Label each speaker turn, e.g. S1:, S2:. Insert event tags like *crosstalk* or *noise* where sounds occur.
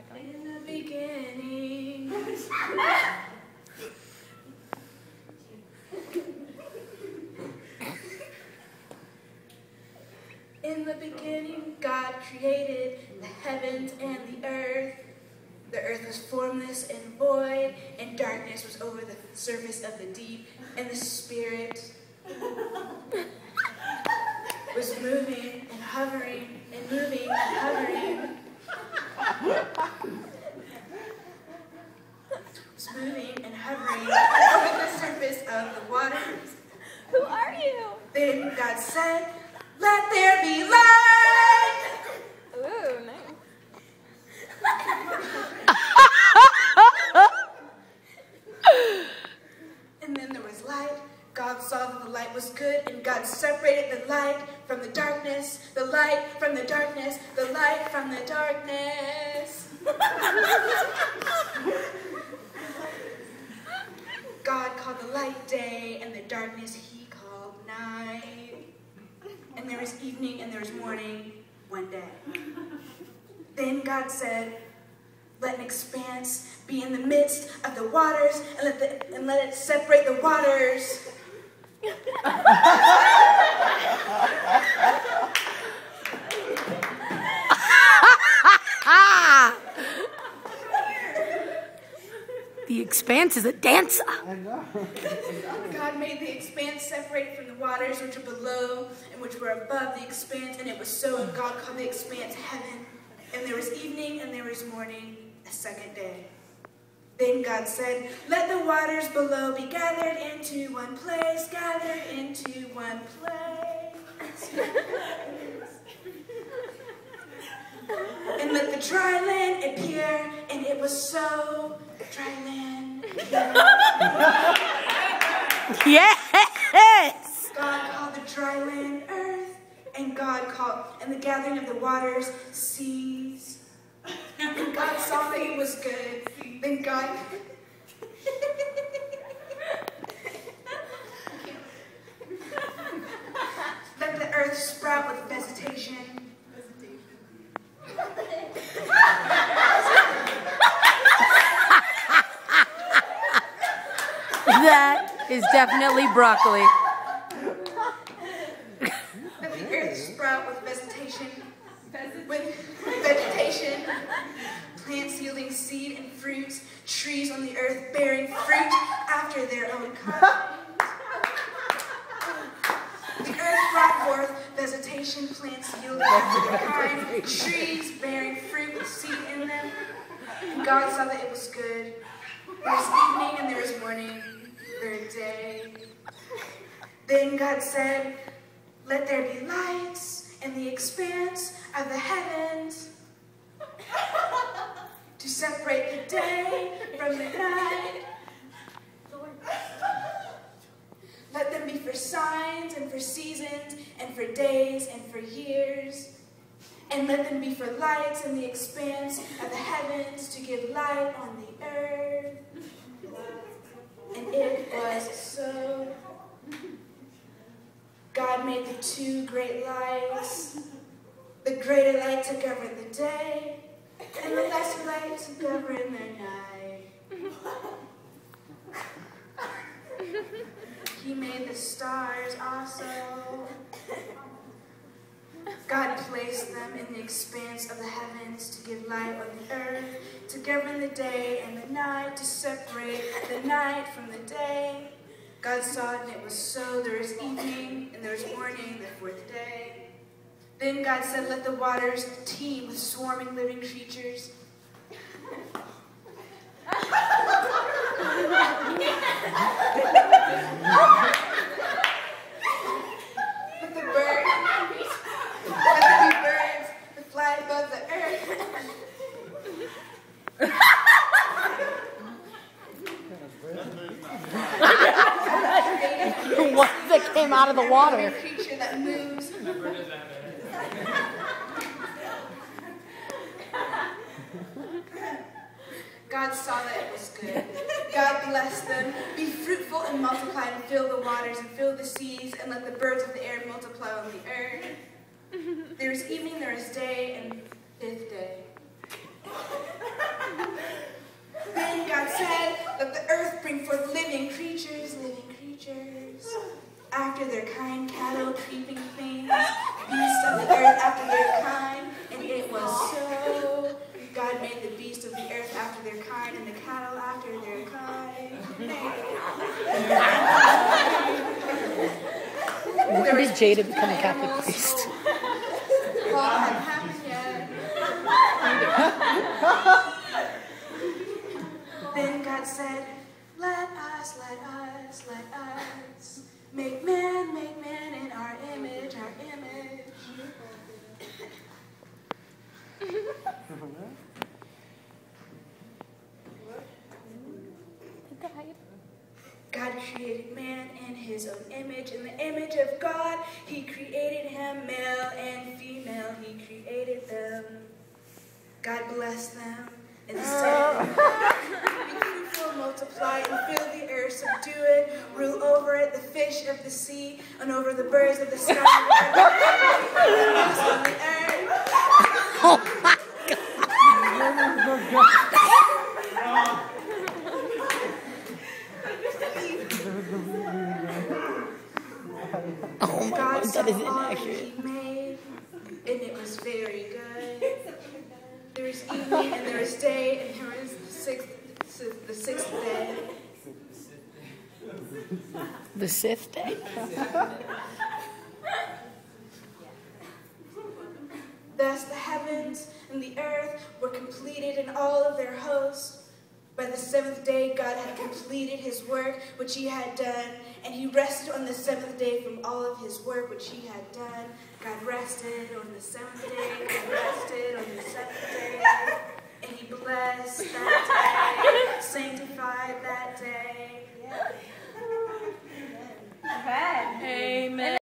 S1: that going?
S2: In the beginning. In the beginning, God created the heavens and the earth. The earth was formless and void, and darkness was over the surface of the deep, and the Spirit was moving and hovering and moving and hovering. Moving and hovering over the surface of the waters.
S1: Who are you?
S2: Then God said, Let there be light!
S1: Ooh, nice.
S2: And then there was light. God saw that the light was good, and God separated the light from the darkness, the light from the darkness, the light from the darkness. God called the light day, and the darkness he called night. And there was evening and there was morning one day. Then God said, let an expanse be in the midst of the waters, and let, the, and let it separate the waters. *laughs*
S3: The expanse is a dancer. *laughs*
S2: God made the expanse separated from the waters which are below and which were above the expanse, and it was so, and God called the expanse heaven. And there was evening and there was morning, a second day. Then God said, Let the waters below be gathered into one place, gathered into one place. *laughs* and let the dry land appear, and it was so. Dry land.
S3: Yes!
S2: God called the dry land earth, and God called, and the gathering of the waters seas. And God saw that it was good. Then God. Let the earth sprout with vegetation.
S3: That is definitely broccoli.
S2: Sprout with vegetation. With vegetation. Plants yielding seed and fruits. Trees on the earth bearing fruit after their own kind. The earth brought forth vegetation, plants yielding after their kind, trees bearing fruit with seed in them. God saw that it was good. There was evening and there was morning, day. Then God said, Let there be lights in the expanse of the heavens to separate the day from the night. Let them be for signs and for seasons and for days and for years. And let them be for lights in the expanse of the heavens to give light on the the two great lights, the greater light to govern the day, and the lesser light to govern the night. He made the stars also. God placed them in the expanse of the heavens to give light on the earth, to govern the day and the night, to separate the night from the day. God saw it and it was so. There was evening and there was morning, the fourth day. Then God said, Let the waters teem with swarming living creatures. *laughs*
S3: came out of the water.
S2: God saw that it was good. God blessed them. Be fruitful and multiply and fill the waters and fill the seas and let the birds of the air multiply on the earth. There is evening, there is day, and fifth day. then God said, let the earth bring forth living creatures, living creatures after their kind cattle creeping things, beasts of the earth after their kind, and it was so. God made the beasts of the earth after their kind, and the cattle after their kind.
S3: Where is Jada become a Catholic priest?
S2: then God said, Let us, let us. God created man in his own image. In the image of God, he created him, male and female, he created them. God blessed them and said, Be fruitful, multiply, and fill the earth, subdue it, rule over it, the fish of the sea, and over the birds of the sky, *laughs* and everything that moves on the earth.
S3: Oh my Oh my
S2: God
S3: god,
S2: saw
S3: that is
S2: all that
S3: inaccurate.
S2: he made, and it was very good. There was evening and there was day, and there was the sixth, the sixth day.
S3: The Sith day?
S2: Thus the heavens and the earth were completed in all of their hosts. By the seventh day, God had completed his work which he had done, and he rested on the seventh day from all of his work which he had done. God rested on the seventh day, God rested on the seventh day, and he blessed that day, sanctified that day bad. Amen.